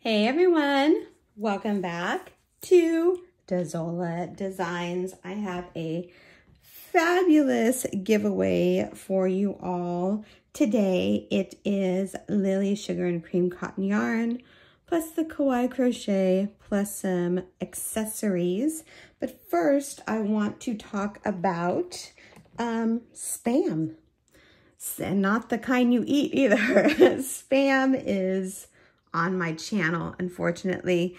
Hey everyone, welcome back to Dazola Designs. I have a fabulous giveaway for you all. Today it is Lily Sugar and Cream Cotton Yarn plus the Kawaii Crochet plus some accessories. But first I want to talk about um, Spam. And not the kind you eat either. Spam is on my channel, unfortunately.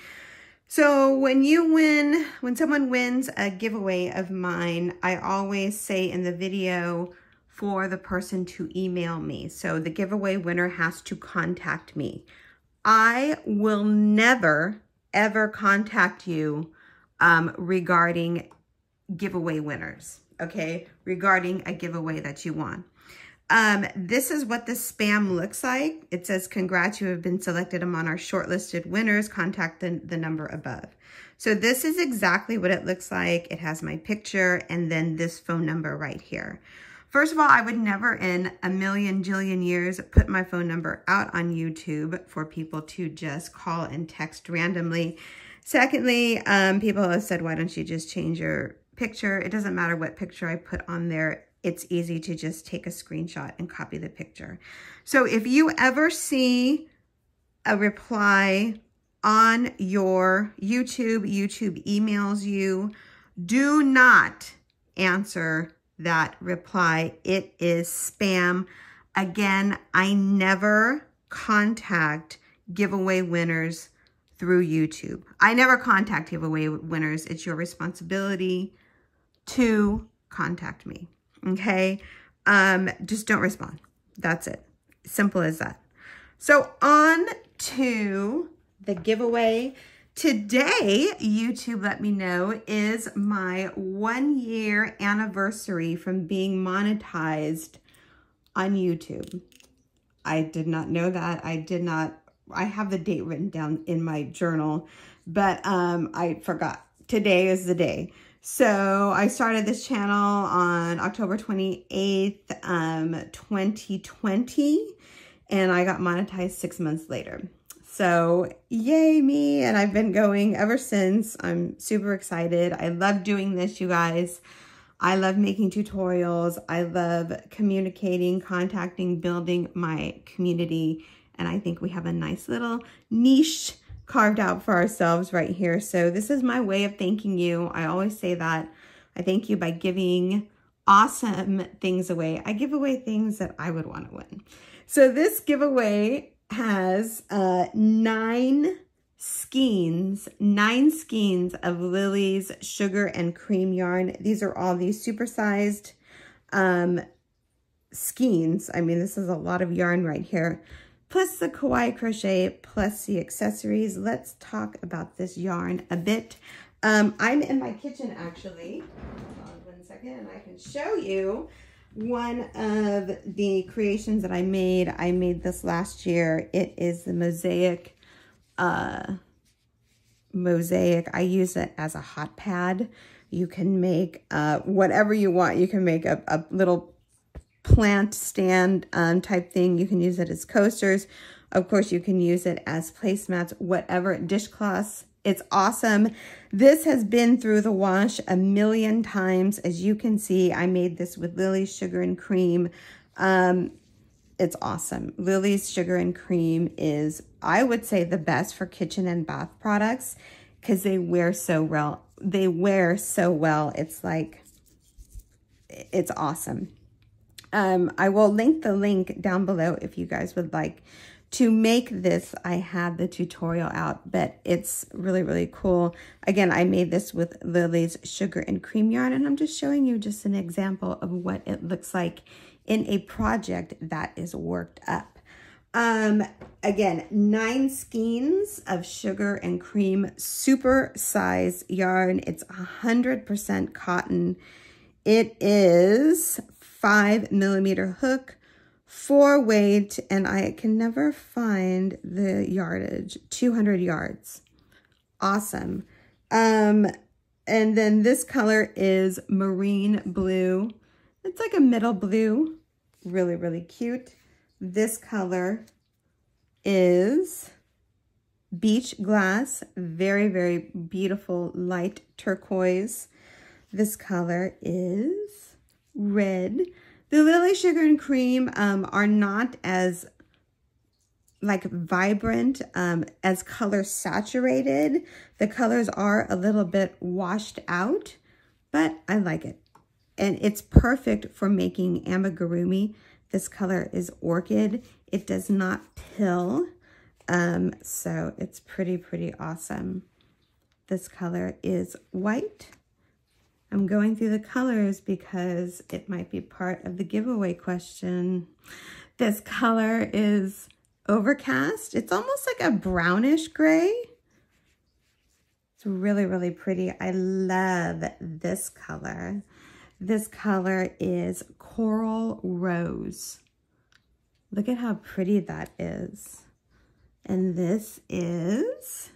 So when you win, when someone wins a giveaway of mine, I always say in the video for the person to email me. So the giveaway winner has to contact me. I will never, ever contact you um, regarding giveaway winners, okay? Regarding a giveaway that you won. Um, this is what the spam looks like. It says, congrats, you have been selected among our shortlisted winners. Contact the, the number above. So this is exactly what it looks like. It has my picture and then this phone number right here. First of all, I would never in a million jillion years put my phone number out on YouTube for people to just call and text randomly. Secondly, um, people have said, why don't you just change your picture? It doesn't matter what picture I put on there it's easy to just take a screenshot and copy the picture. So if you ever see a reply on your YouTube, YouTube emails you, do not answer that reply. It is spam. Again, I never contact giveaway winners through YouTube. I never contact giveaway winners. It's your responsibility to contact me okay? Um, just don't respond. That's it. Simple as that. So on to the giveaway. Today, YouTube let me know, is my one year anniversary from being monetized on YouTube. I did not know that. I did not, I have the date written down in my journal, but um, I forgot. Today is the day. So I started this channel on October 28th, um, 2020, and I got monetized six months later. So yay me, and I've been going ever since. I'm super excited. I love doing this, you guys. I love making tutorials. I love communicating, contacting, building my community, and I think we have a nice little niche carved out for ourselves right here. So this is my way of thanking you. I always say that. I thank you by giving awesome things away. I give away things that I would want to win. So this giveaway has uh, nine skeins, nine skeins of Lily's sugar and cream yarn. These are all these supersized um, skeins. I mean, this is a lot of yarn right here plus the Kawaii Crochet, plus the accessories. Let's talk about this yarn a bit. Um, I'm in my kitchen, actually. On one second, and I can show you one of the creations that I made. I made this last year. It is the Mosaic, uh, Mosaic. I use it as a hot pad. You can make uh, whatever you want. You can make a, a little plant stand um, type thing. You can use it as coasters. Of course, you can use it as placemats, whatever, dishcloths. It's awesome. This has been through the wash a million times. As you can see, I made this with Lily's Sugar and Cream. Um, it's awesome. Lily's Sugar and Cream is, I would say, the best for kitchen and bath products because they wear so well. They wear so well. It's like, it's awesome. Um, I will link the link down below if you guys would like to make this. I had the tutorial out, but it's really, really cool. Again, I made this with Lily's sugar and cream yarn, and I'm just showing you just an example of what it looks like in a project that is worked up. Um, again, nine skeins of sugar and cream, super size yarn. It's 100% cotton. It is five millimeter hook, four weight, and I can never find the yardage, 200 yards. Awesome. Um, and then this color is marine blue. It's like a middle blue, really, really cute. This color is beach glass. Very, very beautiful light turquoise. This color is red. The Lily Sugar and Cream um, are not as like vibrant, um, as color saturated. The colors are a little bit washed out, but I like it. And it's perfect for making amigurumi. This color is orchid. It does not pill, um, so it's pretty, pretty awesome. This color is white. I'm going through the colors because it might be part of the giveaway question. This color is overcast. It's almost like a brownish gray. It's really, really pretty. I love this color. This color is Coral Rose. Look at how pretty that is. And this is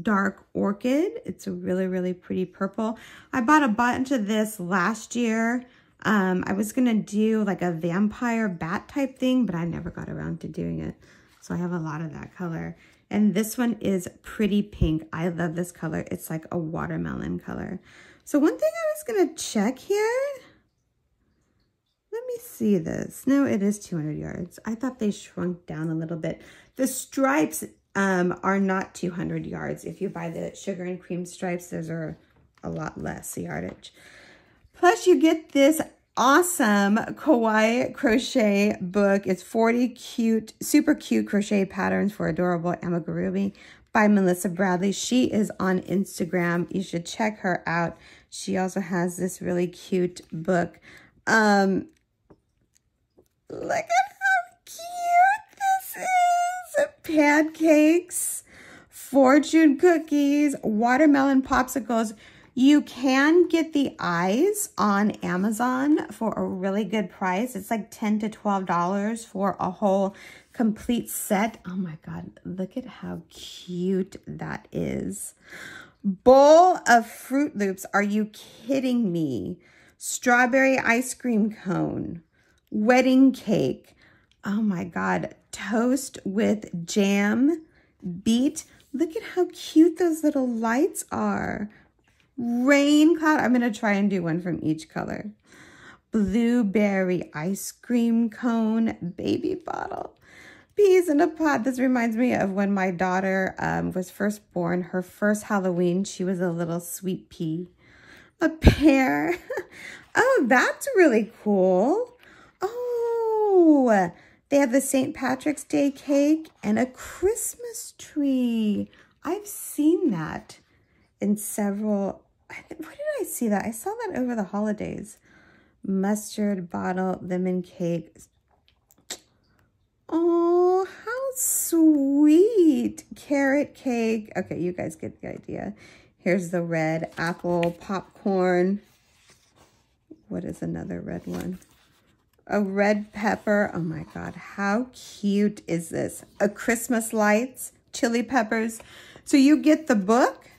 Dark Orchid. It's a really, really pretty purple. I bought a bunch of this last year. Um, I was going to do like a vampire bat type thing, but I never got around to doing it. So I have a lot of that color. And this one is pretty pink. I love this color. It's like a watermelon color. So one thing I was going to check here. Let me see this. No, it is 200 yards. I thought they shrunk down a little bit. The stripes um, are not 200 yards. If you buy the sugar and cream stripes, those are a lot less yardage. Plus you get this awesome kawaii crochet book. It's 40 cute, super cute crochet patterns for adorable amigurumi by Melissa Bradley. She is on Instagram. You should check her out. She also has this really cute book. Um, look at Pancakes, fortune cookies, watermelon popsicles. You can get the eyes on Amazon for a really good price. It's like 10 to $12 for a whole complete set. Oh my God, look at how cute that is. Bowl of Fruit Loops. Are you kidding me? Strawberry ice cream cone. Wedding cake. Oh my God. Toast with jam. Beet. Look at how cute those little lights are. Rain cloud. I'm going to try and do one from each color. Blueberry ice cream cone baby bottle. Peas in a pod. This reminds me of when my daughter um, was first born. Her first Halloween, she was a little sweet pea. A pear. oh, that's really cool. Oh, they have the St. Patrick's Day cake and a Christmas tree. I've seen that in several, where did I see that? I saw that over the holidays. Mustard bottle, lemon cake. Oh, how sweet. Carrot cake. Okay, you guys get the idea. Here's the red apple popcorn. What is another red one? A red pepper. Oh my God, how cute is this? A Christmas lights, chili peppers. So you get the book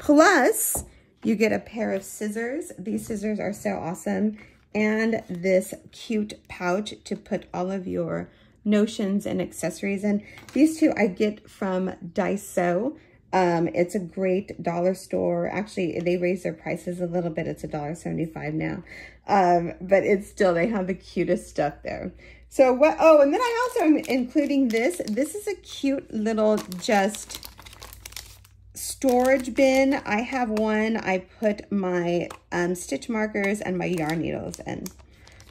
Plus, you get a pair of scissors. These scissors are so awesome. And this cute pouch to put all of your notions and accessories in. These two I get from Daiso. Um, it's a great dollar store. Actually, they raised their prices a little bit. It's a dollar seventy-five now. Um, but it's still, they have the cutest stuff there. So what, oh, and then I also am including this. This is a cute little just storage bin. I have one. I put my um, stitch markers and my yarn needles in.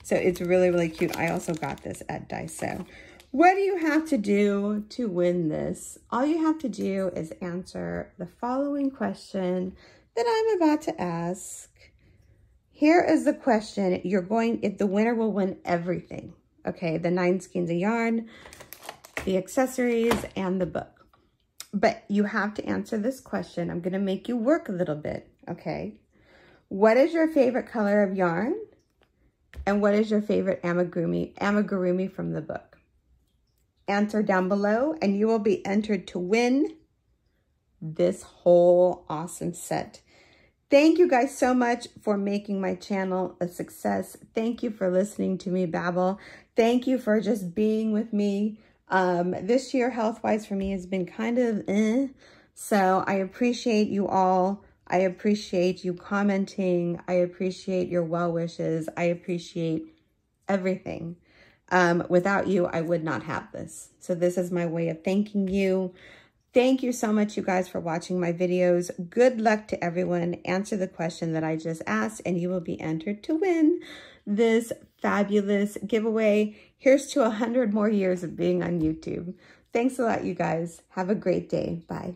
So it's really, really cute. I also got this at Daiso. What do you have to do to win this? All you have to do is answer the following question that I'm about to ask. Here is the question. You're going, if the winner will win everything. Okay, the nine skeins of yarn, the accessories, and the book. But you have to answer this question. I'm going to make you work a little bit, okay? What is your favorite color of yarn? And what is your favorite amigurumi, amigurumi from the book? Answer down below and you will be entered to win this whole awesome set. Thank you guys so much for making my channel a success. Thank you for listening to me babble. Thank you for just being with me Um, this year, health-wise, for me has been kind of eh. So I appreciate you all. I appreciate you commenting. I appreciate your well wishes. I appreciate everything. Um, without you, I would not have this. So this is my way of thanking you. Thank you so much, you guys, for watching my videos. Good luck to everyone. Answer the question that I just asked, and you will be entered to win this fabulous giveaway. Here's to 100 more years of being on YouTube. Thanks a lot, you guys. Have a great day. Bye.